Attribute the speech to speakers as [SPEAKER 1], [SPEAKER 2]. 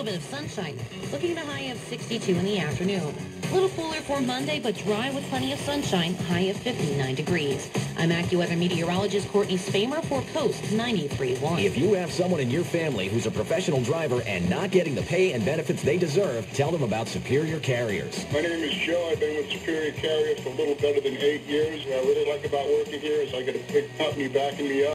[SPEAKER 1] A little bit of sunshine, looking at a high of 62 in the afternoon. A little cooler for Monday, but dry with plenty of sunshine, high of 59 degrees. I'm AccuWeather meteorologist Courtney Spamer for Coast 93.1.
[SPEAKER 2] If you have someone in your family who's a professional driver and not getting the pay and benefits they deserve, tell them about Superior Carriers.
[SPEAKER 3] My name is Joe. I've been with Superior Carriers for a little better than eight years. What I really like about working here is I get a big company backing me up.